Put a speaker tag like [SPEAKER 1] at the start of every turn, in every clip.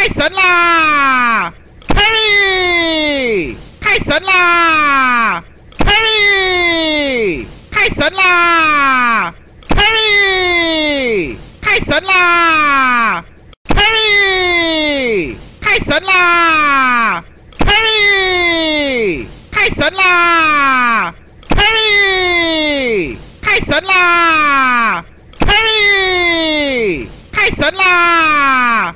[SPEAKER 1] 太神啦，carry！太神啦，carry！太神啦，carry！太神啦，carry！太神啦，carry！太神啦，carry！太神啦！Carry，太神啦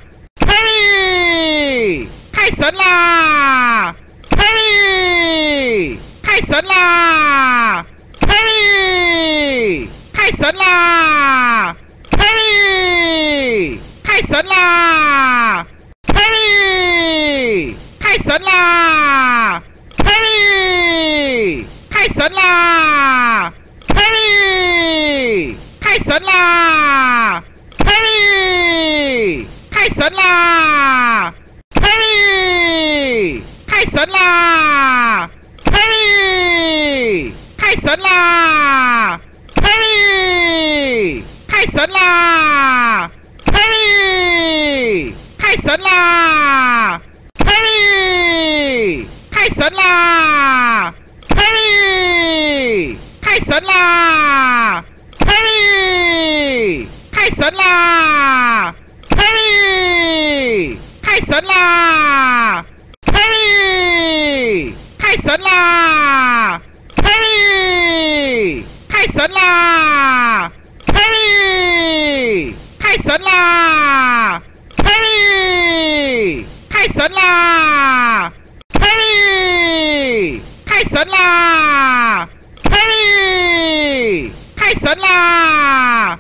[SPEAKER 1] ！Harry，太神啦！Harry，太神啦！Harry，太神啦！Harry，太神啦！Harry，太神啦！Harry，太神啦！Harry，太神啦！Harry，太神啦！Harry，太神啦！Harry，太神啦！Harry，太神啦！Harry，太神啦！Harry，太神啦！Harry，太神啦！Harry，太神啦！Harry，太神啦！Harry，太神啦！Harry，太神啦！Harry，太神啦！Harry，太神啦！Harry，太神啦！Harry，太神啦！Harry，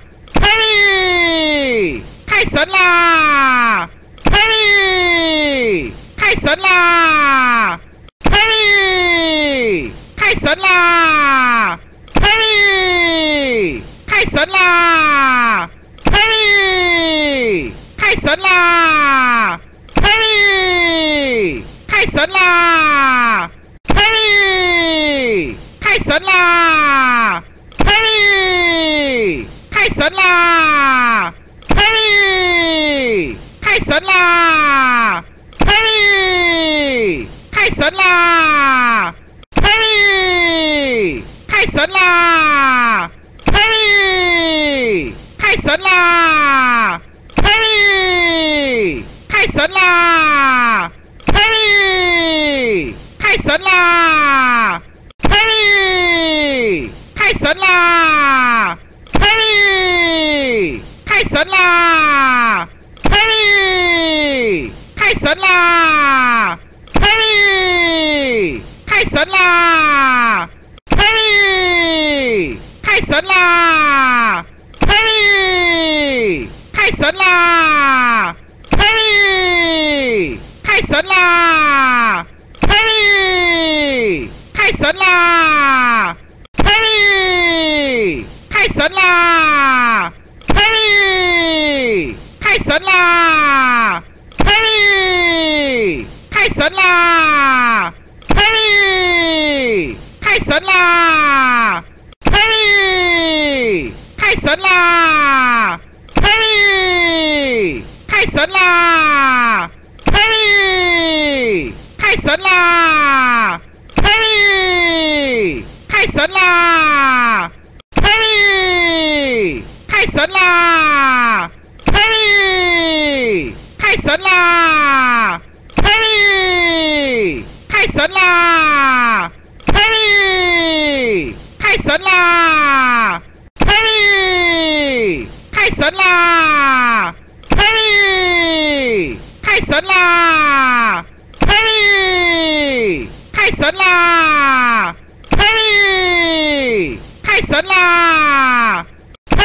[SPEAKER 1] 太神啦！Harry，太神啦！Harry，太神啦！Harry，太神啦！Harry，太神啦！Harry，太神啦！Harry，太神啦！Harry，太神啦！Harry，太神啦！Harry，太神啦！Harry，太神啦！Harry，太神啦！Harry，太神啦！Harry，太神啦！Harry，太神啦！Harry，太神啦！Harry，太神啦！Harry，太神啦！Harry，太神啦！Harry，太神啦！Harry，太神啦！Harry，太神啦！Harry，太神啦！Harry，太神啦！Harry，太神啦！Harry，太神啦！Harry，太神啦！Harry，太神啦！Harry，太神啦！Harry，太神啦！Harry，太神啦！Harry，太神啦！Harry，太神啦！Harry，太神啦！Harry，太神啦！Harry，太神啦！Harry，太神啦！Harry，太神啦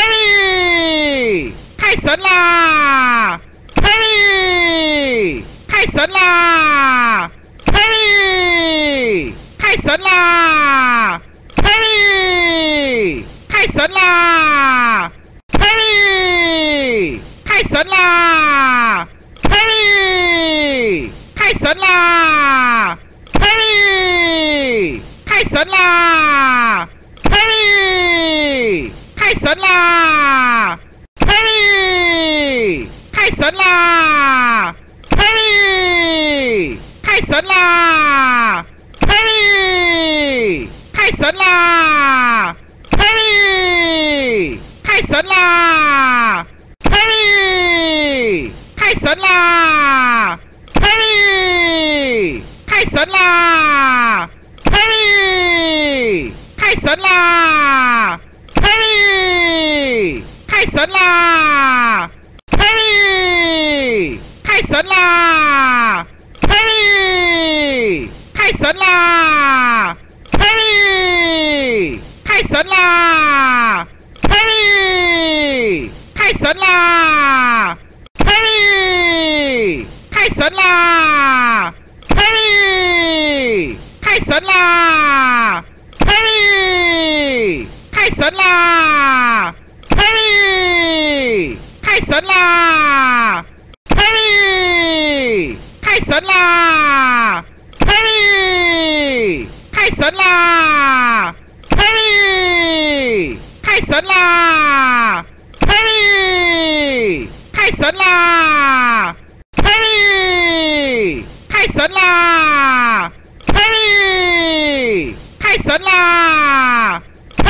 [SPEAKER 1] ！Harry，太神啦！Harry，太神啦！Harry，太神啦！Harry，太神啦！Harry，太神啦！Harry，太神啦！Harry，太神啦！Harry，太神啦！Harry，太神啦！Harry，太神啦！Harry，太神啦！Harry，太神啦！Harry，太神啦！Harry，太神啦！Harry，太神啦！Harry，太神啦！Harry，太神啦！Harry，太神啦！Harry，太神啦！Harry，太神啦！Harry，太神啦！Harry，太神啦！Harry，太神啦！Harry，太神啦！Harry，太神啦！Harry，太神啦！Harry，太神啦！Harry，太神啦！Harry，太神啦！Harry，太神啦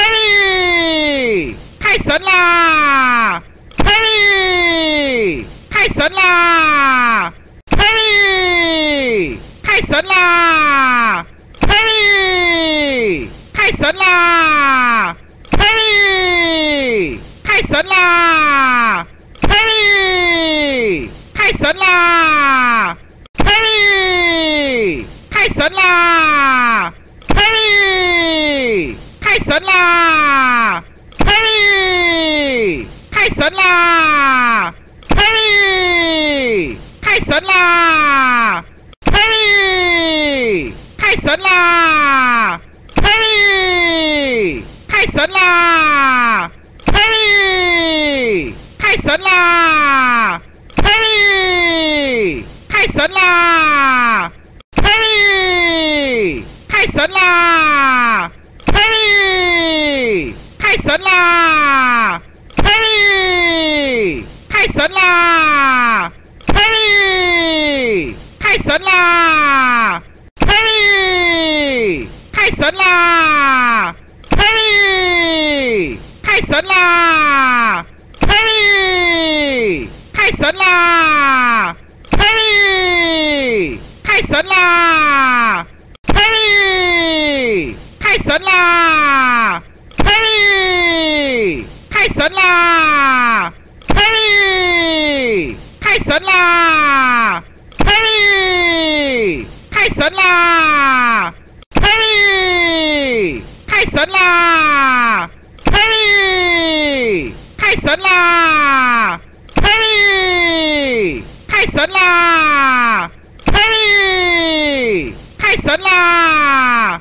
[SPEAKER 1] ！Harry，太神啦！Harry，太神啦！Harry，太神啦！Harry，太神啦！Harry，太神啦！Harry，太神啦！Harry，太神啦！Harry，太神啦！Harry，太神啦！Harry，太神啦！Harry，太神啦！Harry，太神啦！Harry，太神啦！Harry，太神啦！Harry，太神啦！Harry，太神啦！Harry，太神啦！Harry，太神啦！Harry，太神啦！Harry，太神啦！Harry，太神啦！Harry，太神啦！Harry，太神啦！Harry，太神啦！Harry，太神啦！Harry，太神啦！Harry，太神啦！Harry，太神啦！Harry，太神啦！Harry，太神啦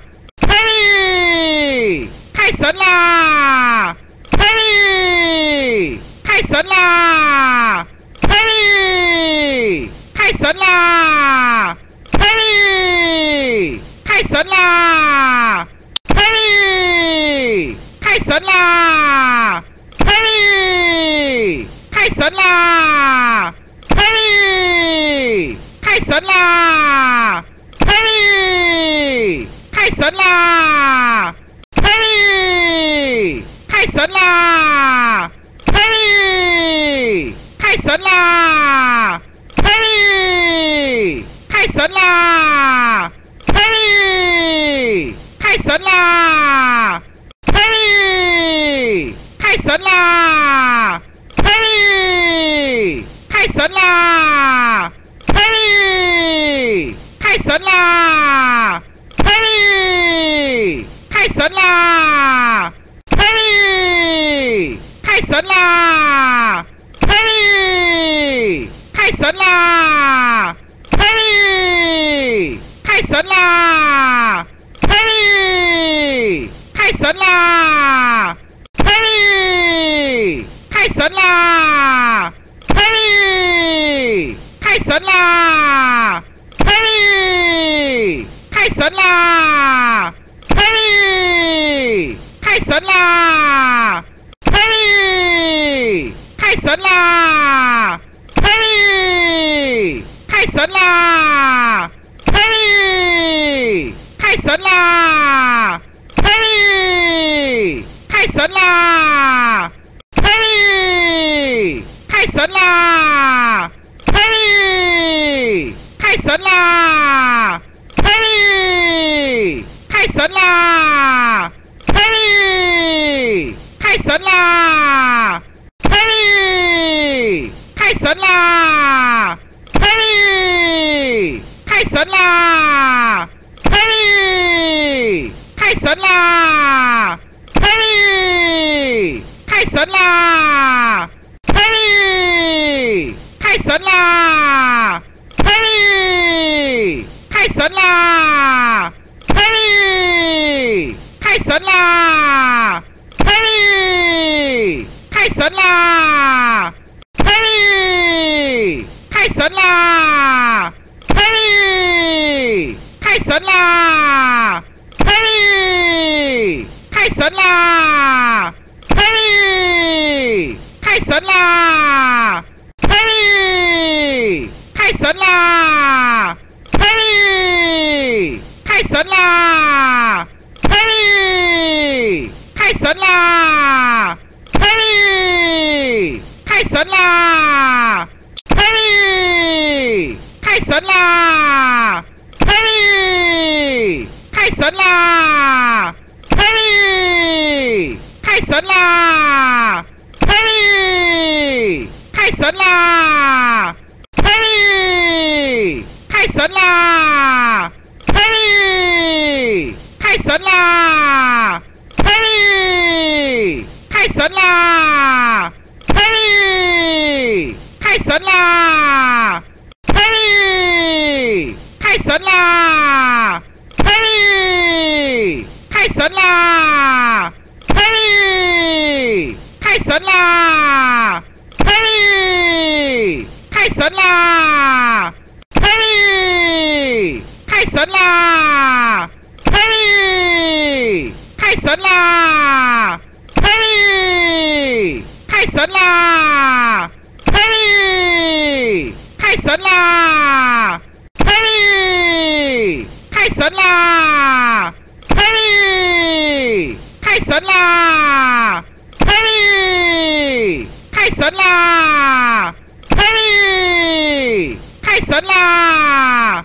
[SPEAKER 1] ！Harry，太神啦！Harry，太神啦！Harry，太神啦！Harry，太神啦！Harry，太神啦！Harry，太神啦！Harry，太神啦！Harry，太神啦！Harry，太神啦！Harry，太神啦！Harry，太神啦！Harry，太神啦！Harry，太神啦！Harry，太神啦！Harry，太神啦！Harry，太神啦！Harry，太神啦！Harry，太神啦！Harry，太神啦！Harry，太神啦！Harry，太神啦！Harry，太神啦！Harry，太神啦！Harry，太神啦！carry 太神啦！carry 太神啦！carry 太神啦！carry 太神啦！Harry，太神啦！Harry，太神啦！Harry，太神啦！Harry，太神啦！Harry，太神啦！Harry，太神啦！Harry，太神啦！Harry，太神啦！Harry，太神啦！Harry，太神啦！Harry，太神啦！Harry，太神啦！Harry，太神啦！Harry，太神啦！Harry，太神啦！Harry，太神啦！Harry，太神啦 carry 太神啦！carry 太神啦！carry 太神啦！carry 太神啦！carry 太神啦！carry 太神啦！carry 太神啦 carry 太神啦，carry！太神啦，carry！太神啦，carry！太神啦，carry！太神啦，carry！太神啦，carry！太神啦！Carry，太神啦 carry 太神啦！carry 太神啦！carry 太神啦！carry 太神啦！carry 太神啦！carry 太神啦！carry 太神啦 carry 太神啦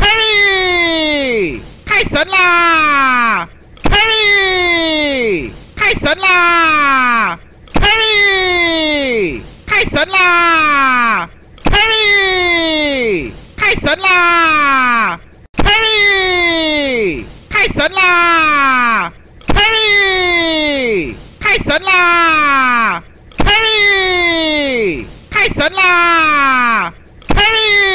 [SPEAKER 1] ！Harry，太神啦！Harry，太神啦！Harry，太神啦！Harry，太神啦！Harry，太神啦！Harry，太神啦！Harry，太神啦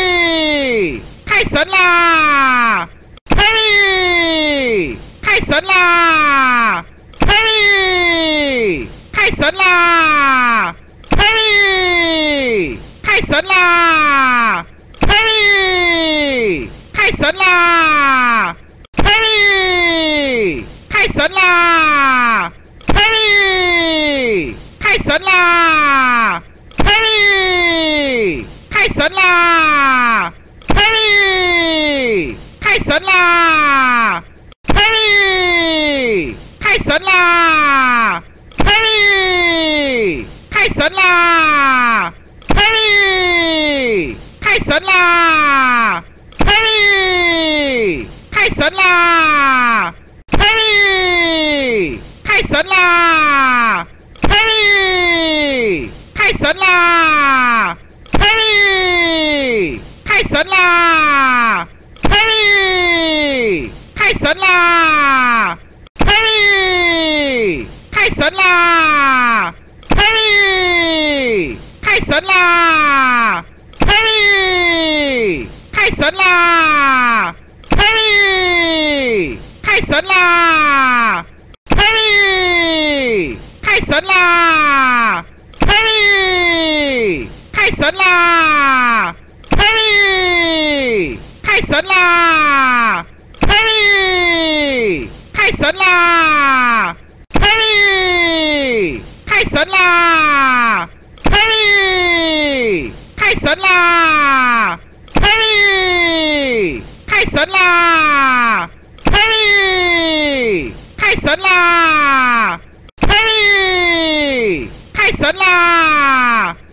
[SPEAKER 1] ！Harry，太神啦！Harry，太神啦！Harry，太神啦！Harry，太神啦！Harry，太神啦！Harry，太神啦！Harry，太神啦！Harry，太神啦！Harry，太神啦！Harry，太神啦！Harry，太神啦！Harry，太神啦！Harry，太神啦！Harry，太神啦！Harry，太神啦！Harry，太神啦！Harry，太神啦！Harry，太神啦！Harry，太神啦！Harry，太神啦！Harry，太神啦！Harry，太神啦！Harry，太神啦！Harry，太神啦！Harry，太神啦！Harry，太神啦！Harry，太神啦！Harry，太神啦！Harry，太神啦！Harry，太神啦！Harry，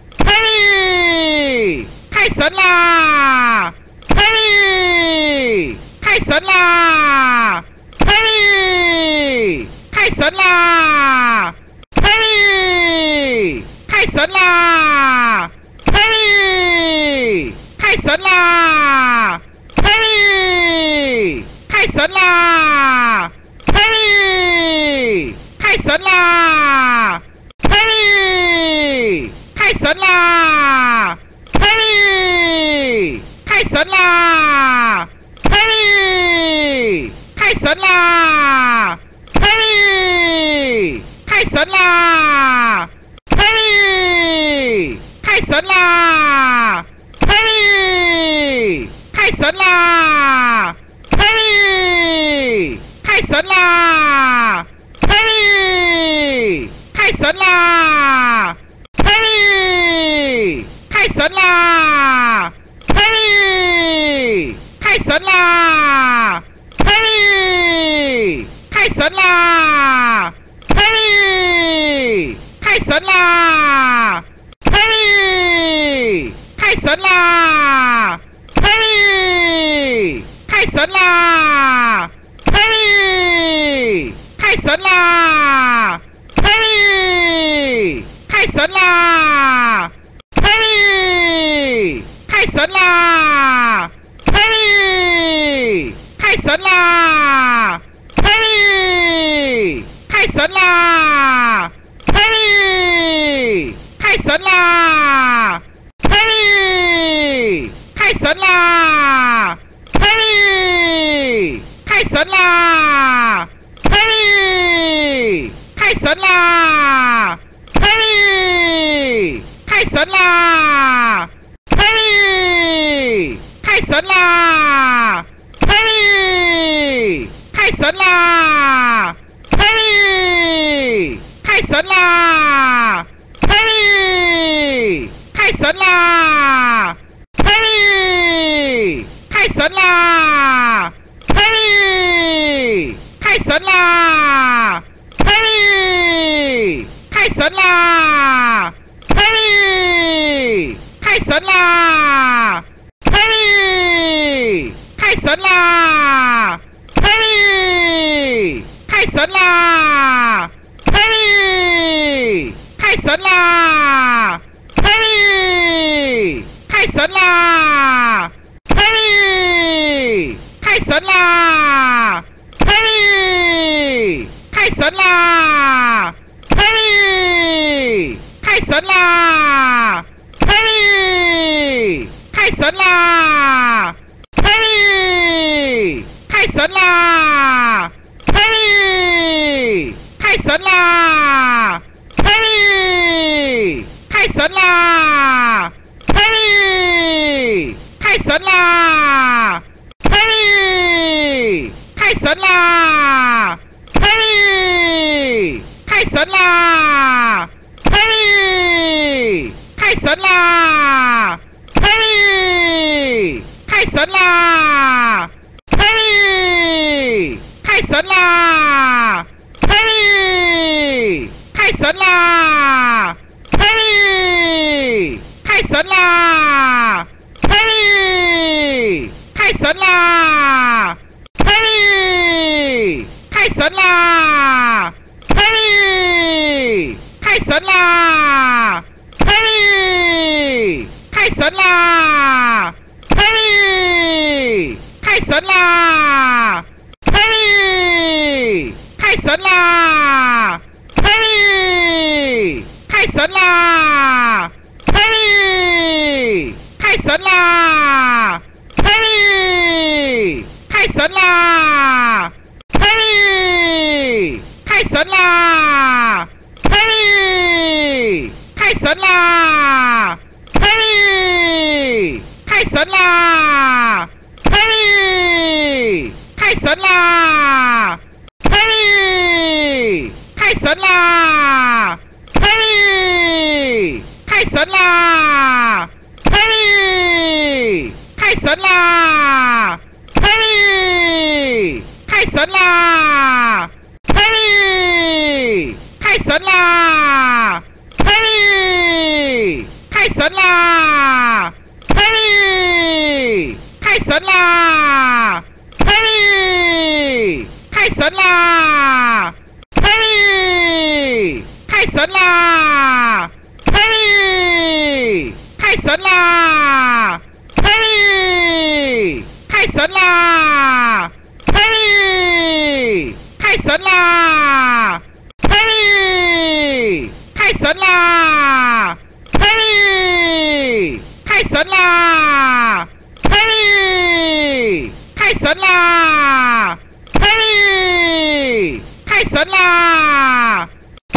[SPEAKER 1] 太神啦！Harry，太神啦！Harry，太神啦！Harry，太神啦！Harry，太神啦！Harry，太神啦！Harry，太神啦！Harry，太神啦 carry 太神啦！carry 太神啦！carry 太神啦！carry 太神啦！carry 太神啦！carry 太神啦！carry 太神啦！carry 太神啦，carry！太神啦，carry！太神啦，carry！太神啦，carry！太神啦，carry！太神啦，carry！太神啦 carry 太神啦！Harry，太神啦！Harry，太神啦！Harry，太神啦！Harry，太神啦！Harry，太神啦！Harry，太神啦！Harry，太神啦！Harry，太神啦！Harry，太神啦！Harry，太神啦！Harry，太神啦！Harry，太神啦！Harry，太神啦！Harry，太神啦！Harry，太神啦！Harry，太神啦！Harry，太神啦！Harry，太神啦！Harry，太神啦！Harry，太神啦！Harry，太神啦！Harry，太神啦！Harry，太神啦！Harry，太神啦！Harry，太神啦！Harry，太神啦！Harry，太神啦！Harry，太神啦！Harry，太神啦！Harry，太神啦 carry 太神啦！carry 太神啦！carry 太神啦！carry 太神啦！carry 太神啦！carry 太神啦！carry 太神啦！carry 太神啦！Harry，太神啦！Harry，太神啦！Harry，太神啦！Harry，太神啦！Harry，太神啦！Harry，太神啦！Harry，太神啦！Harry，太神啦！Harry，太神啦！Harry，太神啦！Harry，太神啦！Harry，太神啦！Harry，太神啦！Harry，太神啦！carry 太神啦！Harry，太神啦！Harry，太神啦！Harry，太神啦！Harry，太神啦！Harry，太神啦！Harry，太神啦！Harry，太神啦！Harry，太神啦！Harry，太神啦！Harry，太神啦！Harry，太神啦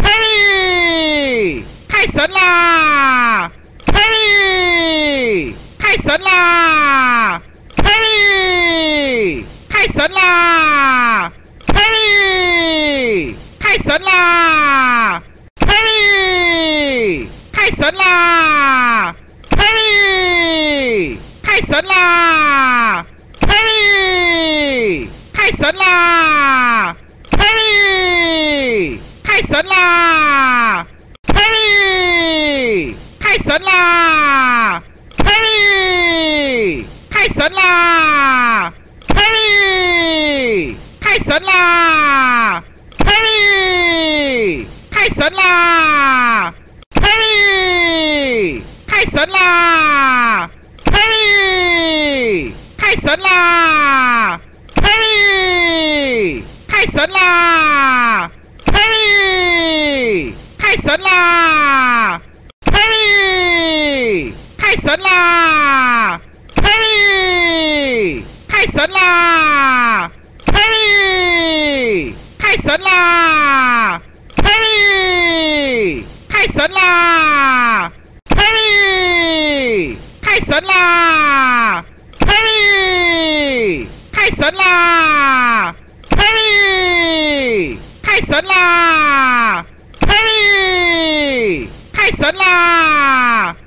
[SPEAKER 1] ！Harry，太神啦！Harry，太神啦！Harry，太神啦！Harry，太神啦！carry，太神啦！carry，太神啦！carry，太神啦！carry，太神啦！carry，太神啦！carry，太神啦！Carry，太神啦！Harry，太神啦！Harry，太神啦！Harry，太神啦！Harry，太神啦！Harry，太神啦！Harry，太神啦！Harry，太神啦！Harry，太神啦！Harry，太神啦！Harry，太神啦！Harry，太神啦！Harry，太神啦！Harry，太神啦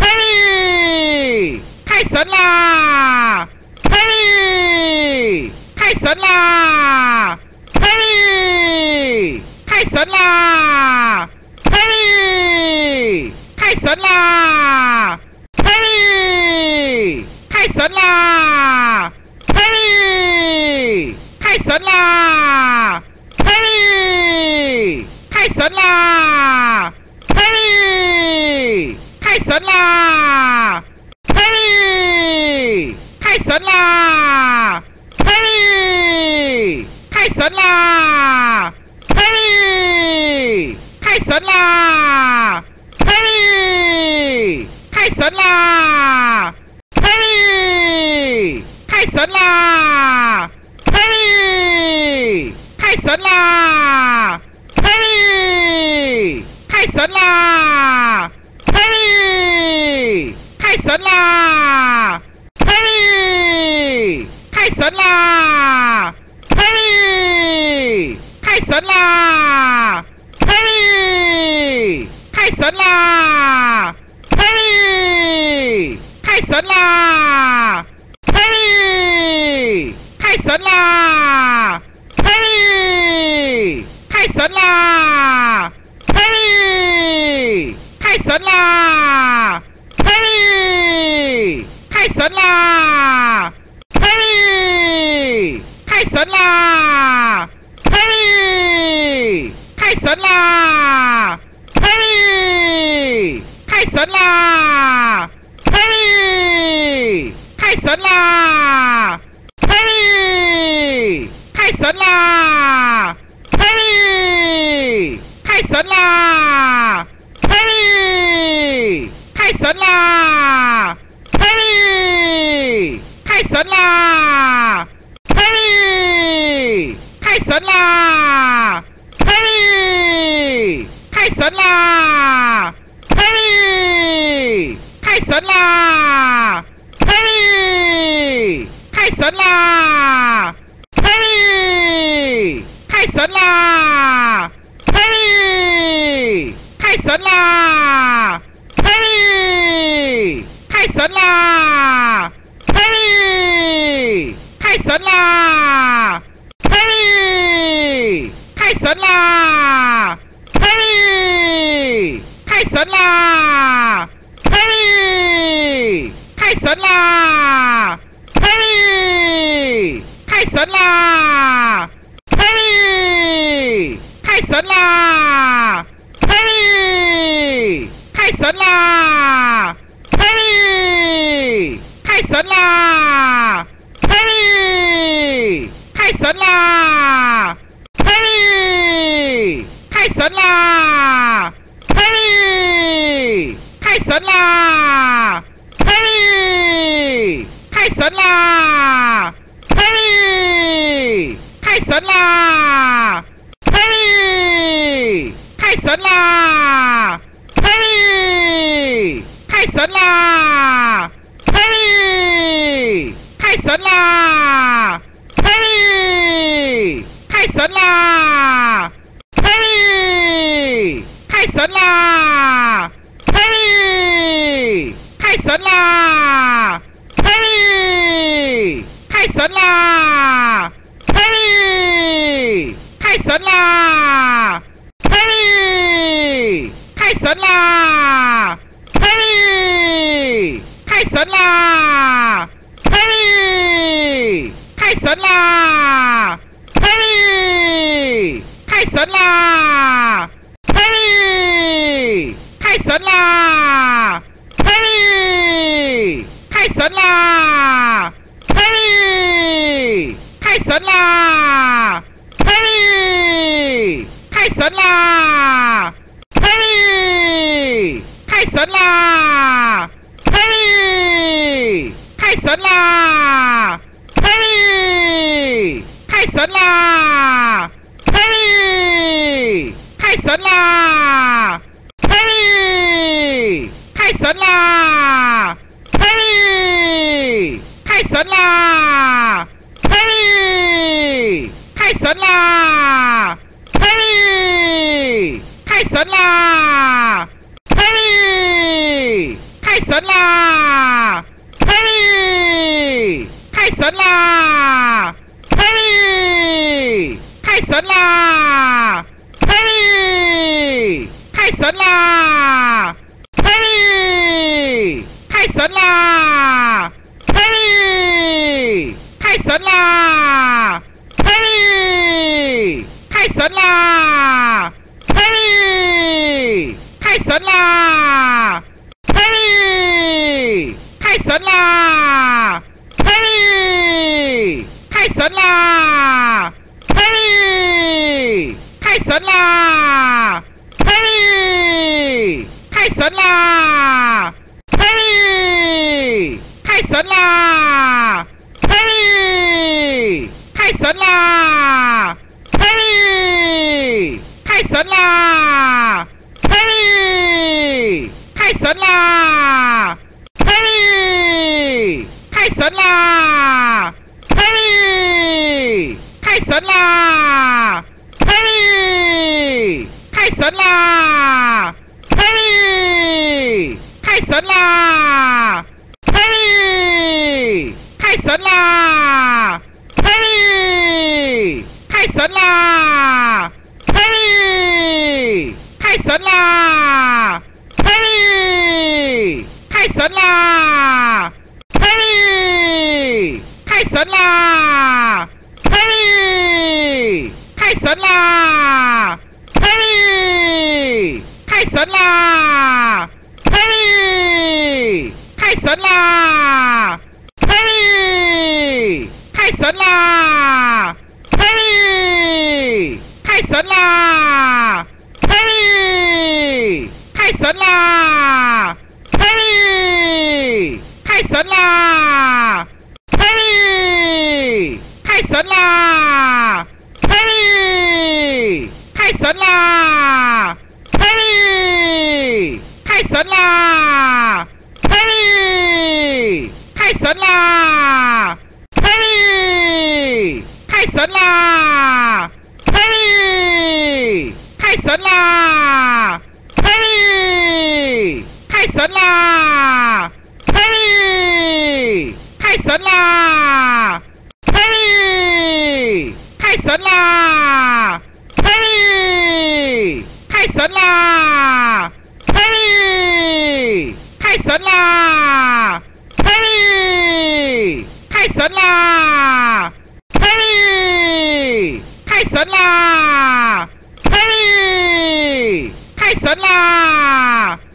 [SPEAKER 1] ！Harry，太神啦！Harry，太神啦！Harry，太神啦！Harry，太神啦！Harry，太神啦！Harry，太神啦！Harry，太神啦！Harry，太神啦！Harry，太神啦！Harry，太神啦！Harry，太神啦！Harry，太神啦！Harry，太神啦！Harry，太神啦！Harry，太神啦！Harry，太神啦！Harry，太神啦 carry 太神啦！carry 太神啦！carry 太神啦！carry 太神啦！carry 太神啦！carry 太神啦！carry 太神啦！carry 太神啦！Harry，太神啦！Harry，太神啦！Harry，太神啦！Harry，太神啦！Harry，太神啦！Harry，太神啦！Harry，太神啦神啦！Harry，太神啦！Harry，太神啦！Harry，太神啦！Harry，太神啦！Harry，太神啦！Harry，太神啦！Harry，太神啦！Harry，太神啦！Harry，太神啦！Harry，啦！Carry，太神啦！Carry，太神啦！Carry，太神啦！Carry，太神啦！Carry，太神啦！Carry，太神啦！Carry，太神啦！Carry，太神啦！Carry，太神啦！Carry，太神啦！Carry，太神啦！Carry，太神啦！Carry，太神啦！Carry，太神啦！Carry，太神啦！Carry，太神啦！Carry，太神啦！Carry，太神啦！Carry，太神啦！Carry，太神啦！Carry，太神啦！Carry，太神啦！Carry，太神啦！Carry，太神啦！Carry，太神啦！Carry，太神啦！Carry，太神啦！Carry，太神啦！Carry，太神啦！Carry，太神啦！Carry，太神啦！Carry，太神啦！Carry，太神啦！Carry，太神啦！Carry，太神啦！Carry，太神啦！Carry，太神啦！Carry，太神啦！Carry，太神啦！Carry，太神啦！Carry，太神啦！Carry，太神啦！Carry，太神啦！Carry，太神啦！Carry，太神啦！Carry，太神啦！Carry，太神啦！Carry，太神啦！Carry，太神啦！Carry，太神啦！Carry，太神啦！Carry，太神啦！Carry，太神啦！Carry，太神啦！Carry，太神啦！Carry，太神啦！Carry，太神啦！Carry，太神啦！Carry，太神啦！Carry，太神啦！Carry，太神啦！Carry，太神啦！Carry，太神啦！Carry，太神啦！Carry，太神啦！Carry，太神啦！Carry，太神啦！Carry，太神啦！Carry，太神啦！Carry，太神啦！Carry，太神啦！Carry，太神啦！Carry，太神啦！Carry，太神啦！Carry，太神啦！Carry，太神啦！Carry。太神啦！carry 太神啦！carry 太神啦！carry 太神啦！Harry，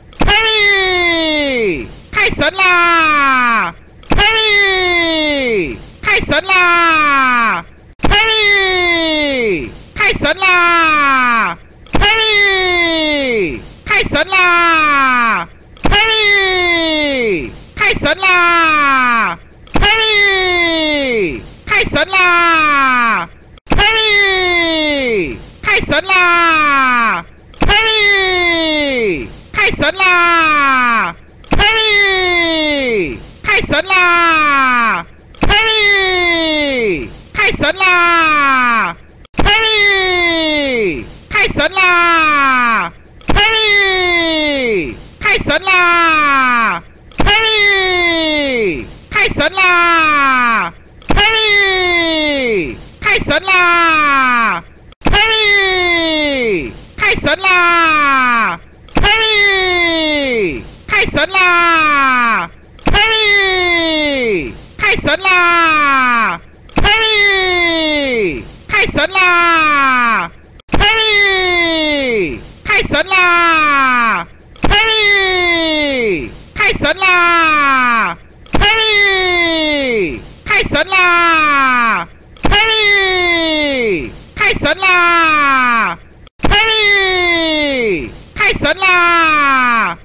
[SPEAKER 1] 太神啦！Harry，太神啦！Harry，太神啦！Harry，太神啦！Harry，太神啦！Harry，太神啦！Harry，太神啦！Harry，太神啦！Harry，太神啦！Harry，太神啦！Harry，太神啦！Harry，太神啦！Harry，太神啦！Harry，太神啦！Harry，太神啦！Harry，太神啦，carry！太神啦，carry！太神啦，carry！太神啦，carry！太神啦，carry！太神啦，carry！太神啦！Carry，太神啦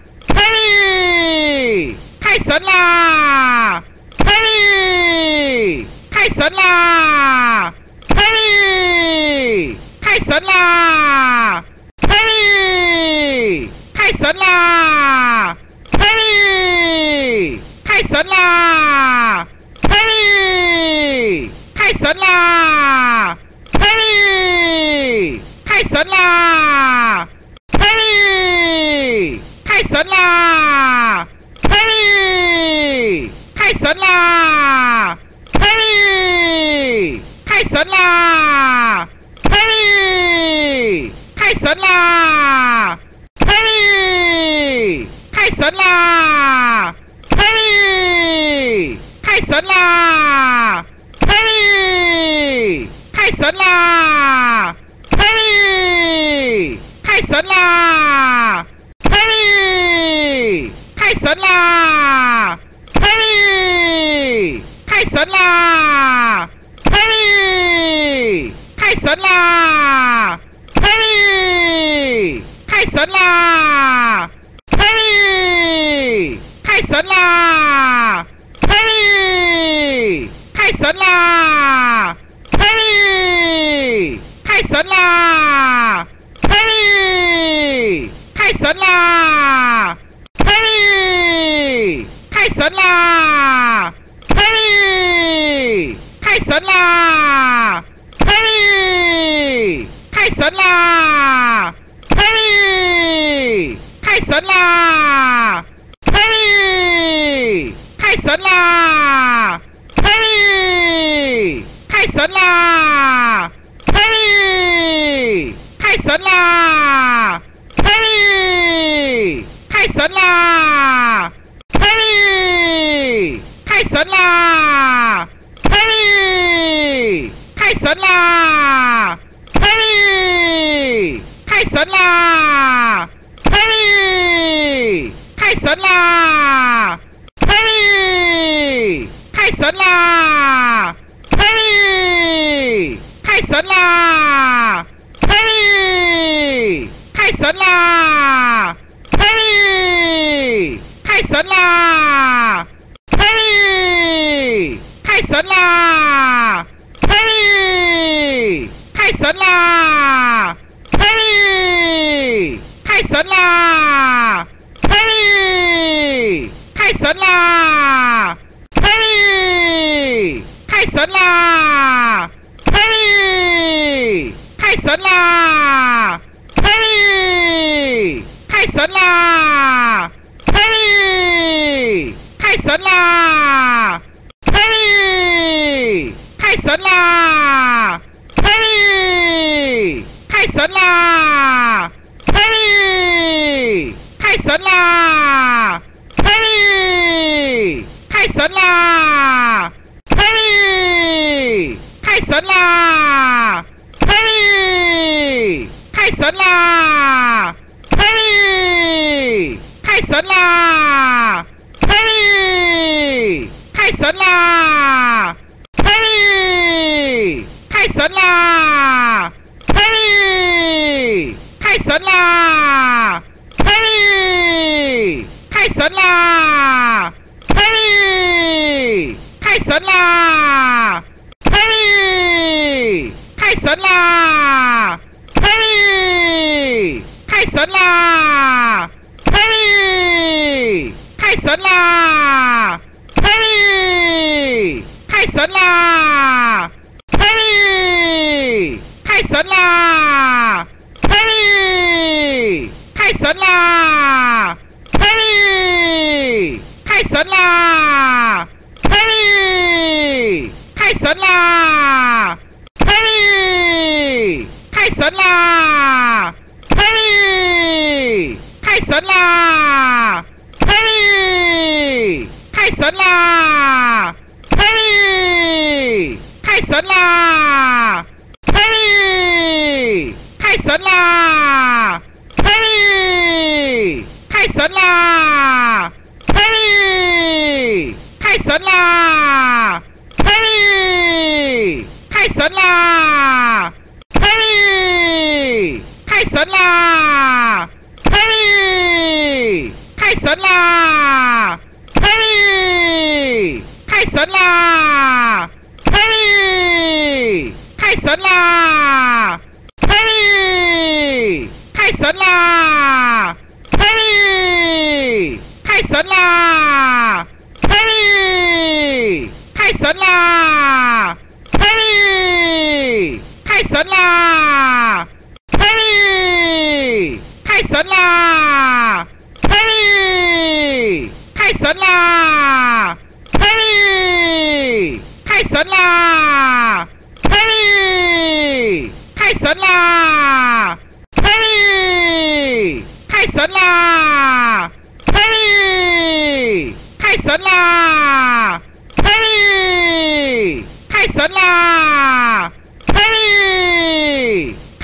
[SPEAKER 1] ！Harry，太神啦！Harry，太神啦！Harry，太神啦！Harry，太神啦！Harry，太神啦！Harry，太神啦！Harry，太神啦！Harry，太神啦！Harry，太神啦！Harry，太神啦！Harry，太神啦！Harry，太神啦！Harry，太神啦！Harry，太神啦！Harry，太神啦！Harry，太神啦！Harry，太神啦！Harry，太神啦！Harry，太神啦！Harry，太神啦！Harry，太神啦！Harry，太神啦！Harry，太神啦，carry！太神啦，carry！太神啦，carry！太神啦，carry！太神啦，carry！太神啦，carry！太神啦！Carry，太神啦！Harry，太神啦！Harry，太神啦！Harry，太神啦！Harry，太神啦！Harry，太神啦！Harry，太神啦！Harry，太神啦！Harry，太神啦！Harry，太神啦！Harry，太神啦！Harry，太神啦！Harry，太神啦！Harry，太神啦！Harry，太神啦！Harry，太神啦！Harry，太神啦！Harry，太神啦！Harry，太神啦！Harry，太神啦！Harry，太神啦！Harry。太神啦！Carry，太神啦！Carry，太神啦！Carry，太神啦！Carry，太神啦！Carry，太神啦！Carry，太神啦！Carry，太神啦！Carry，太神啦！Carry，太神啦太神啦！Carry，太神啦！Carry，太神啦！Carry，太神啦！Carry，太神啦！Carry，太神啦！Carry，太神啦！Carry，太神啦！Carry，太神啦！Carry，太神啦！Carry，太神啦！Carry，太神啦！Carry，太神啦！Carry，太神啦！Carry，太神啦！Carry，太神啦！Carry，太神啦！Carry，太神啦！Carry，太神啦！Carry，太神啦！Carry，太神啦！Carry，太神啦！Carry，太神啦！Carry，太神啦 carry 太神啦 carry 太神啦 carry 太神啦 carry 太神啦 carry 太神啦 carry 太神啦 carry 太神啦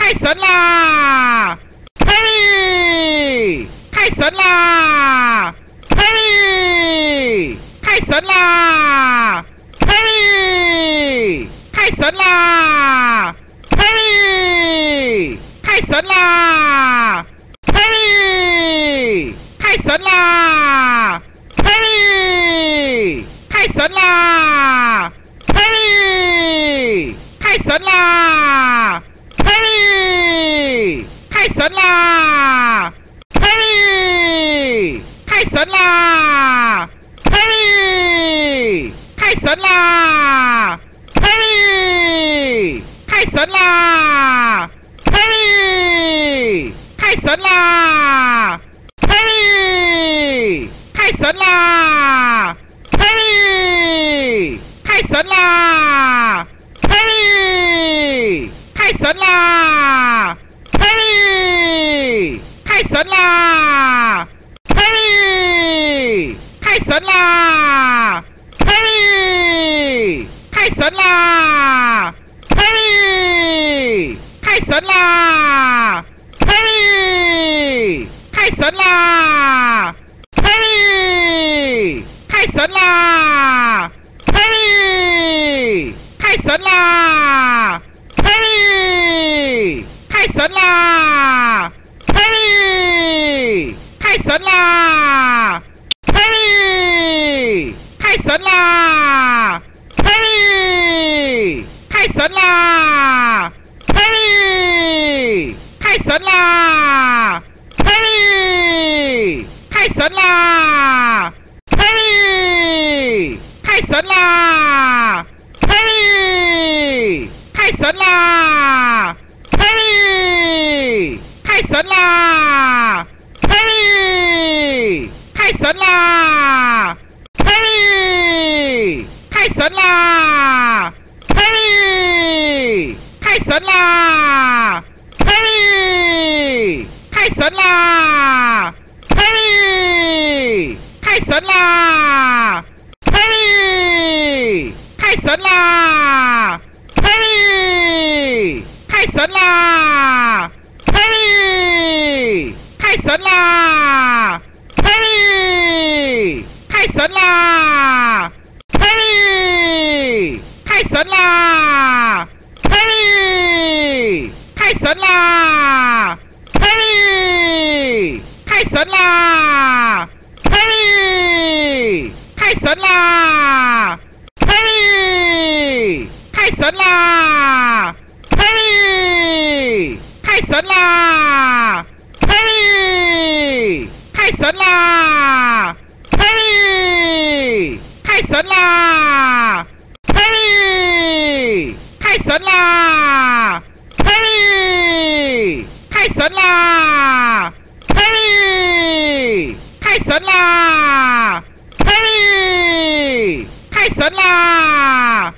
[SPEAKER 1] 太神啦！Carry，太神啦！Carry，太神啦！Carry，太神啦！Carry，太神啦！Carry，太神啦！Carry，太神啦！Carry，太神啦！Carry，太神啦！Carry，太神啦！Carry，太神啦！Carry，太神啦！Carry，太神啦！Carry，太神啦！Carry，太神啦！Carry，太神啦！Carry，太神啦！Carry，太神啦！Carry，太神啦！Carry，太神啦！Carry，太神啦！Carry，太神啦！Carry，太神啦！Carry，太神啦！Carry，太神啦！Carry，太神啦！Carry，太神啦！Carry，太神啦！Carry，太神啦！Carry，太神啦！Carry，太神啦！Carry，太神啦！Carry，太神啦！Carry，太神啦！Carry，太神啦！Carry，太神啦！Carry，太神啦！Carry，太神啦！Carry，太神啦！Carry，太神啦！Carry，太神啦！Carry，太神啦！Carry，太神啦！Carry，太神啦！Carry，太神啦！Carry，太神啦！Carry，太神啦！Carry，太神啦！Carry，太神啦！Carry，太神啦！Carry，太神啦！Carry，太神啦！Carry，太神啦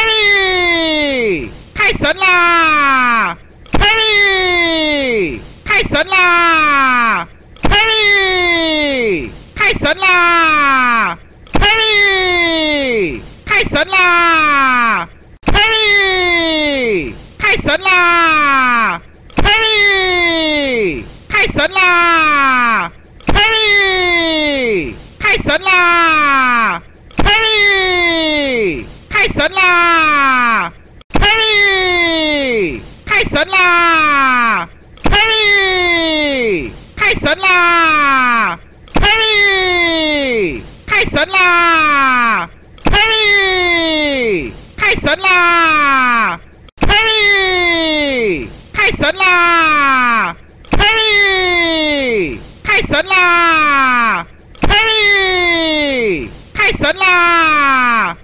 [SPEAKER 1] ！Carry，太神啦！Carry，太神啦！Carry，太神啦！Carry，太神啦！Carry，太神啦！Carry，太神啦！Carry，太神啦！Carry，太神啦！Carry，太神啦！Carry，太神啦！Carry，太神啦！Carry，太神啦！Carry，太神啦！Carry，太神啦！Carry，太神啦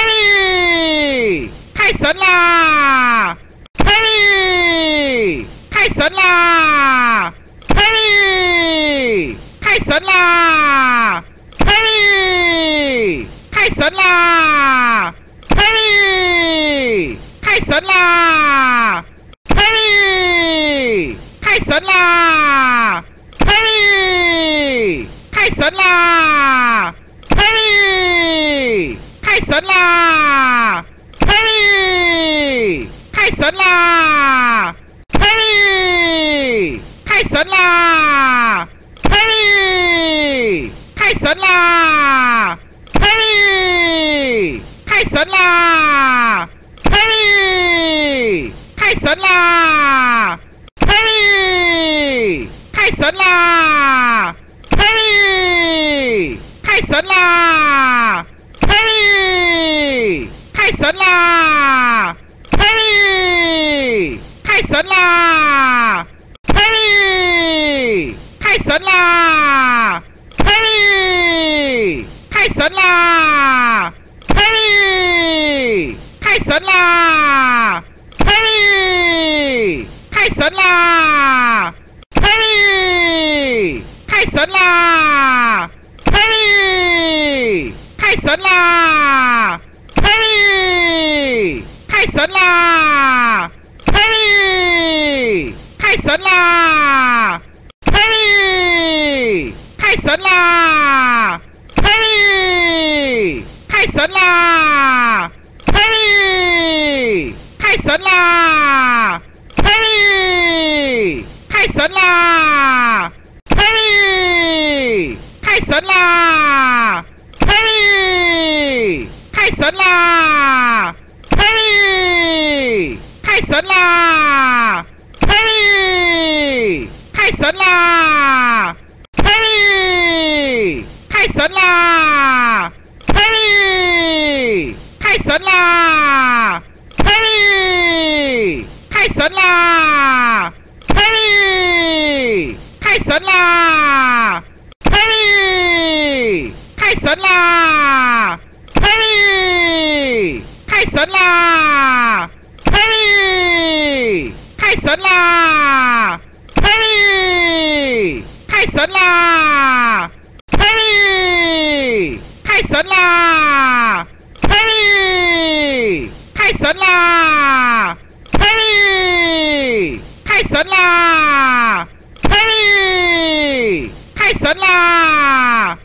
[SPEAKER 1] ！Carry，太神啦！Carry，太神啦！Carry，太神啦！Carry，太神啦！Carry，太神啦！Carry，太神啦！Carry，太神啦！Carry，太神啦！Carry，太神啦！Carry，太神啦！Carry，太神啦！Carry，太神啦！Carry，太神啦！Carry，太神啦！Carry，太神啦！Carry，太神啦！Carry，太神啦！Carry，太神啦！Carry，太神啦！Carry，太神啦！Carry，太神啦！Carry，太神啦！Carry，太神啦！Carry，太神啦！Carry，太神啦！Carry，太神啦！Carry，太神啦！Carry，太神啦！Carry，太神啦！Carry，太神啦！Carry，太神啦！Carry，太神啦！Carry，太神啦！Carry，太神啦！Carry，太神啦！Carry，太神啦！Carry，太神啦！Carry，太神啦！Carry，太神啦！Carry，太神啦！Carry，太神啦！Carry，太神啦！Carry，太神啦！Carry，太神啦！Carry，太神啦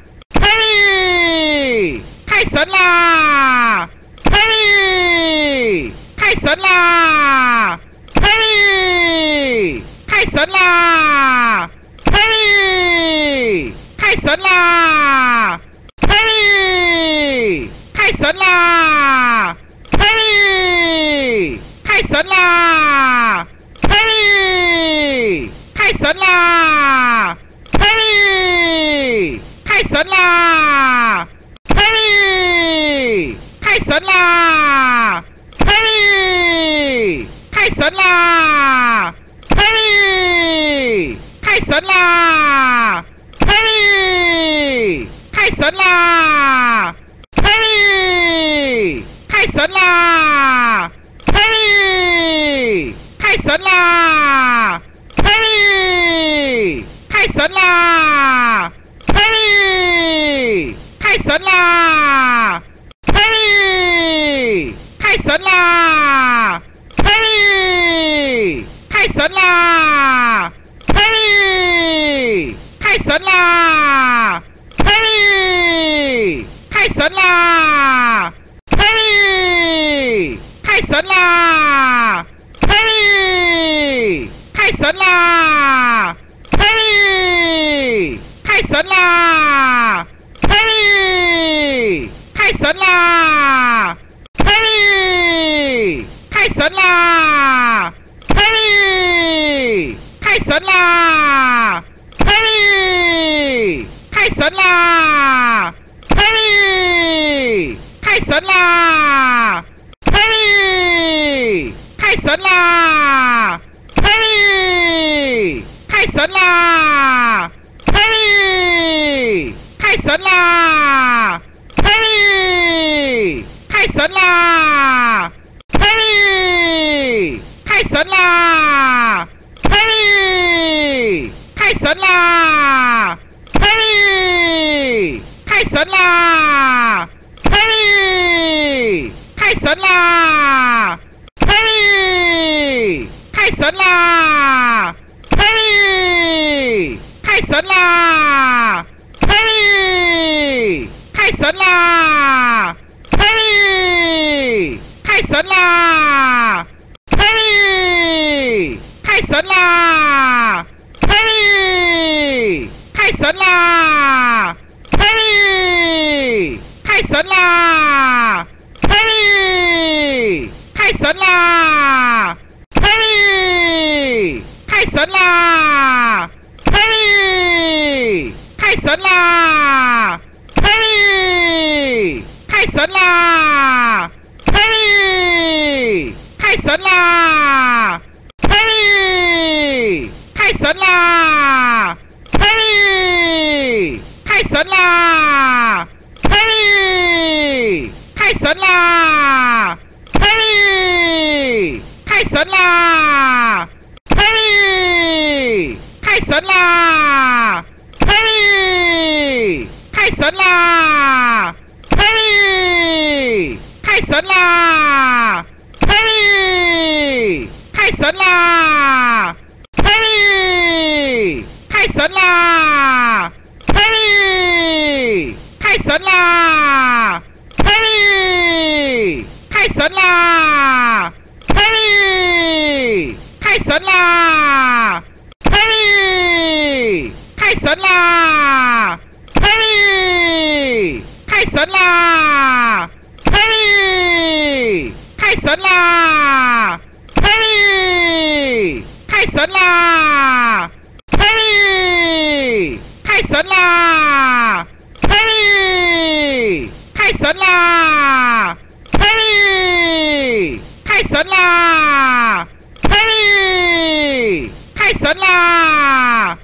[SPEAKER 1] ！Carry，太神啦！Carry，太神啦！Carry，太神啦！Carry，太神啦！Carry，太神啦！Carry，太神啦！Carry，太神啦！Carry，太神啦！Carry，太神啦！Carry，太神啦！Carry，太神啦！Carry，太神啦！Carry，太神啦！Carry，太神啦！Carry，太神啦！Carry，太神啦！Carry，太神啦！Carry，太神啦！Carry，太神啦！Carry，太神啦！Carry，太神啦！Carry，太神啦！Carry，太神啦 carry 太神啦 carry 太神啦 carry 太神啦 carry 太神啦 carry 太神啦 carry 太神啦 carry 太神啦太神啦！Carry，太神啦！Carry，太神啦！Carry，太神啦！Carry，太神啦！Carry，太神啦！Carry，太神啦！Carry，太神啦！Carry，太神啦！Carry，太神啦！Carry，太神啦！Carry，太神啦！Carry，太神啦！Carry，太神啦！Carry，太神啦！Carry，太神啦！Carry，太神啦！Carry，太神啦！Carry，太神啦！Carry，太神啦！Carry，太神啦！Carry，太神啦！Carry，太神啦！Carry，太神啦！Carry，太神啦！Carry，太神啦！Carry，太神啦！Carry，太神啦！Carry，太神啦！Carry，太神啦！Carry，太神啦！Carry，太神啦！Carry，太神啦！Carry，太神啦！Carry，太神啦！Carry，太神啦！Carry，太神啦！Carry，太神啦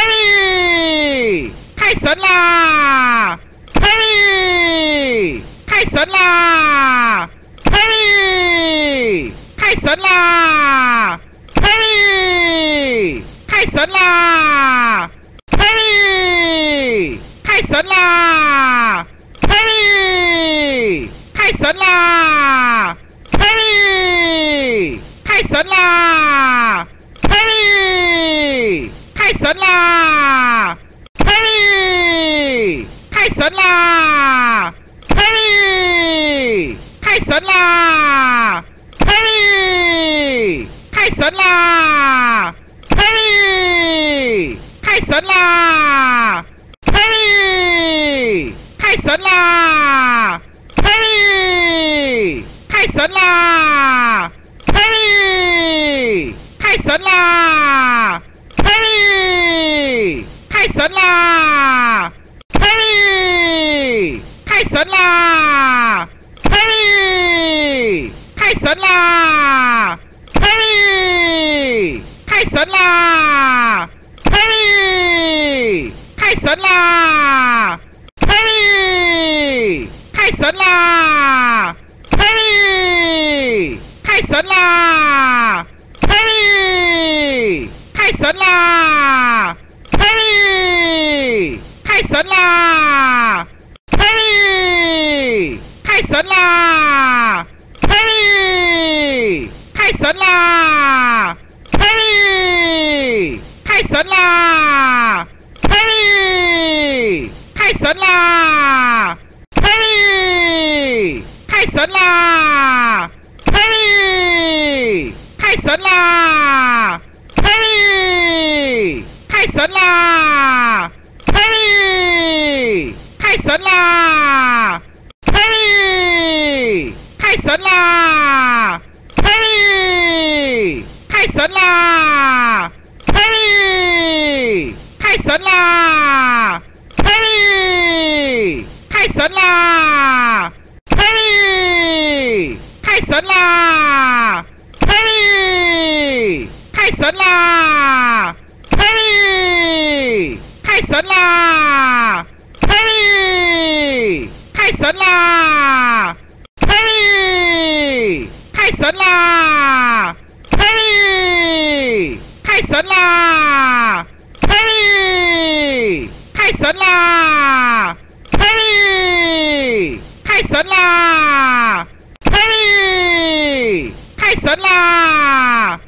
[SPEAKER 1] ！Carry，太神啦！Carry，太神啦！Carry，太神啦！Carry，太神啦！Carry，太神啦！Carry，太神啦！Carry，太神啦！Carry，太神啦！Carry，太神啦！Carry，太神啦！Carry，太神啦！Carry，太神啦！Carry，太神啦！Carry，太神啦！Carry，太神啦！Carry，太神啦！Carry，太神啦！Carry，太神啦！Carry，太神啦！Carry，太神啦！Carry，太神啦！Carry，太神啦！Carry，太神啦！Carry，太神啦！Carry，太神啦！Carry，太神啦！Carry，太神啦！Carry，太神啦！Carry，太神啦！Carry，太神啦！Carry，太神啦！Carry，太神啦！Carry，太神啦！Carry，太神啦！Carry，太神啦！Carry，太神啦！Carry，太神啦！Carry，太神啦！Carry，太神啦！Carry，太神啦！Carry，太神啦！Carry，太神啦！Carry，太神啦！Carry，太神啦！Carry，太神啦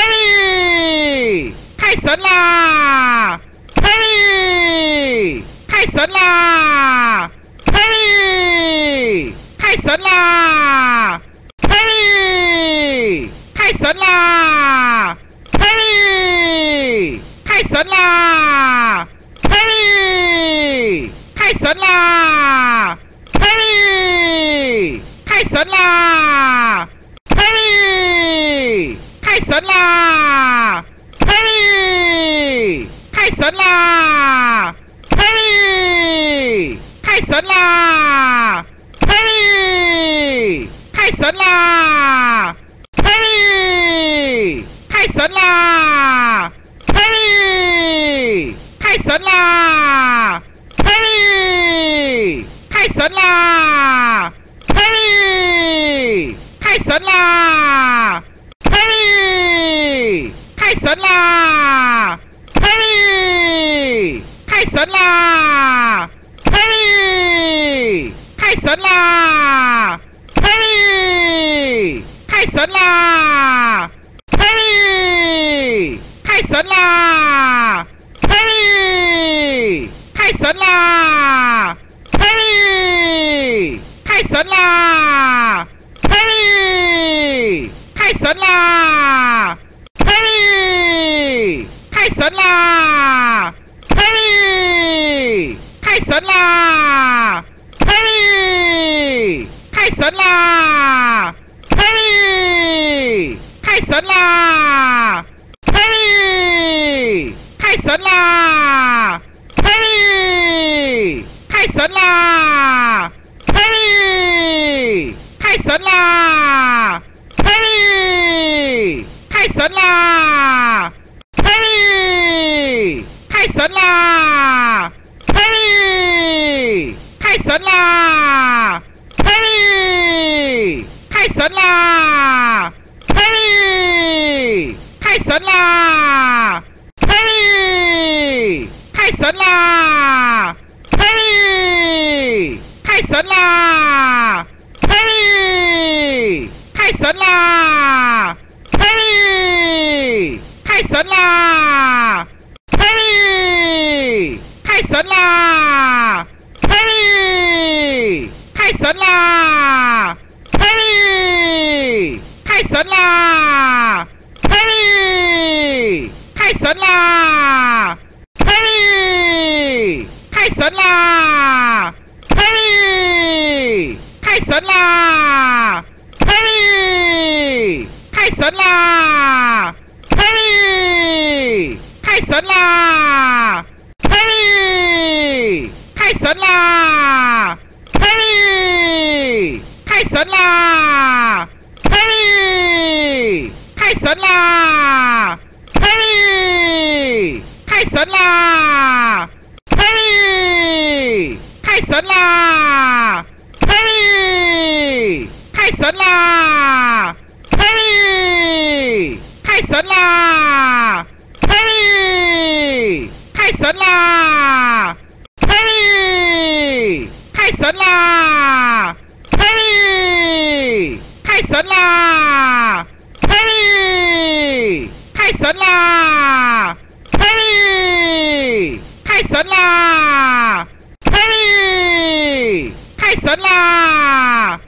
[SPEAKER 1] ！Carry，太神啦！Carry，太神啦！Carry，太神啦！Carry，太神啦！Carry，太神啦！Carry，太神啦！Carry，太神啦！Carry，太神啦！Carry，太神啦！Carry，太神啦！Carry，太神啦！Carry，太神啦！Carry，太神啦！Carry，太神啦！Carry，太神啦！Carry，太神啦！Carry，太神啦！Carry，太神啦！Carry，太神啦！Carry，太神啦！Carry，太神啦！Carry，太神啦！Carry，太神啦！Carry，太神啦！Carry，太神啦！Carry，太神啦！Carry，太神啦！Carry，太神啦！Carry，太神啦！Carry，太神啦！Carry，太神啦！Carry，太神啦！Carry，太神啦！Carry，太神啦！Carry，太神啦！Carry，太神啦！Carry，太神啦！Carry，太神啦！Carry，太神啦！Carry，太神啦！Carry，太神啦！Carry，太神啦，Harry，太神啦！Harry，太神啦！Harry，太神啦！Harry，太神啦！Harry，太神啦！Harry，太神啦！Harry，太神啦！Harry，太神啦！Harry，太神啦！Harry，太神啦！Harry，太神啦！Harry，太神啦！Harry，太神啦！Harry，太神啦！Harry，太神啦！Harry，太神啦！Harry，太神啦！Harry，太神啦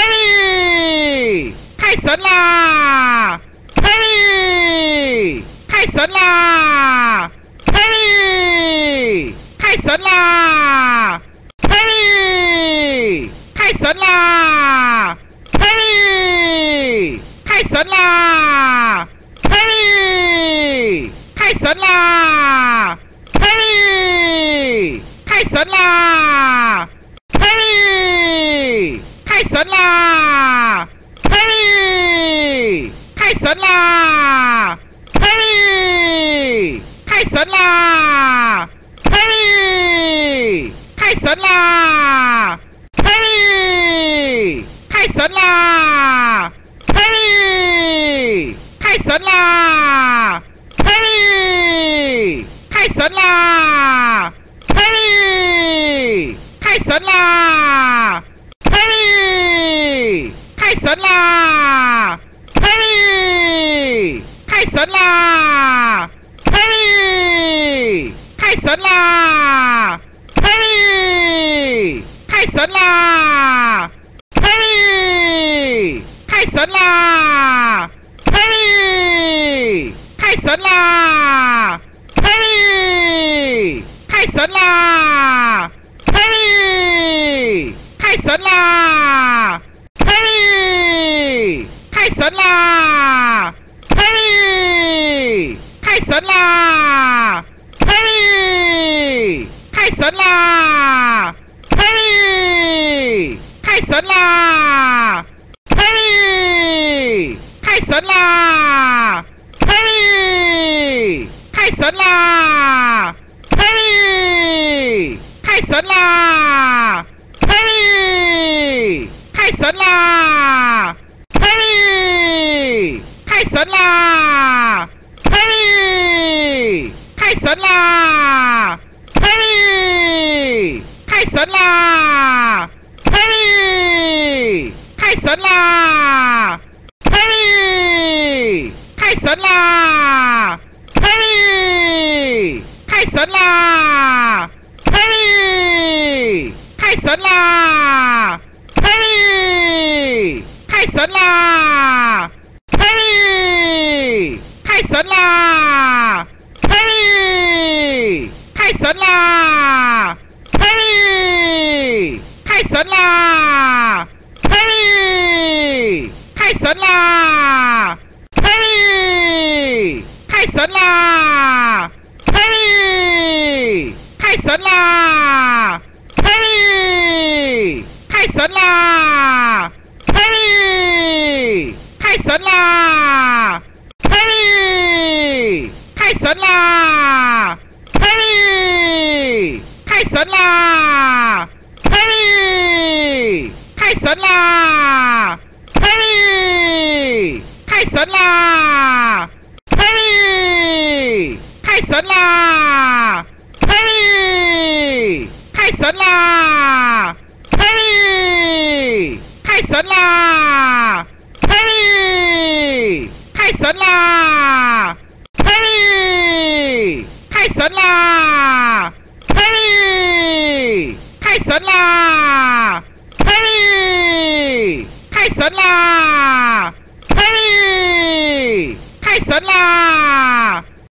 [SPEAKER 1] ！Harry，太神啦！Harry，太神啦！Harry，太神啦！Harry，太神啦！Harry，太神啦！Harry，太神啦！Harry，太神啦！Harry，太神啦！Harry，太神啦！Harry，太神啦！Harry，太神啦！Harry，太神啦！Harry，太神啦！Harry，太神啦！Harry，太神啦！Harry，太神啦！Harry，太神啦！Harry，太神啦！Harry，太神啦！Harry，太神啦！Harry，太神啦！Harry，太神啦！Harry，太神啦！Harry，太神啦！Harry，太神啦！Harry，太神啦！Harry，太神啦！Harry，太神啦！Harry，太神啦！Harry，太神啦！Harry，太神啦！Harry，太神啦！Harry，太神啦！Harry，太神啦！Harry，太神啦！Harry，太神啦！Harry，太神啦！Harry，太神啦！Harry，太神啦！Harry，太神啦！Harry，太神啦！Harry，太神啦！Harry，太神啦！Harry，太神啦！Harry，太神啦！Harry，太神啦！Harry，太神啦！Harry，太神啦！Harry，太神啦！Harry，太神啦！Harry，太神啦！Harry，太神啦！Harry，太神啦！Harry，太神啦！Harry，太神啦！Harry，太神啦！Harry，太神啦！Harry，太神啦！Harry，太太神啦！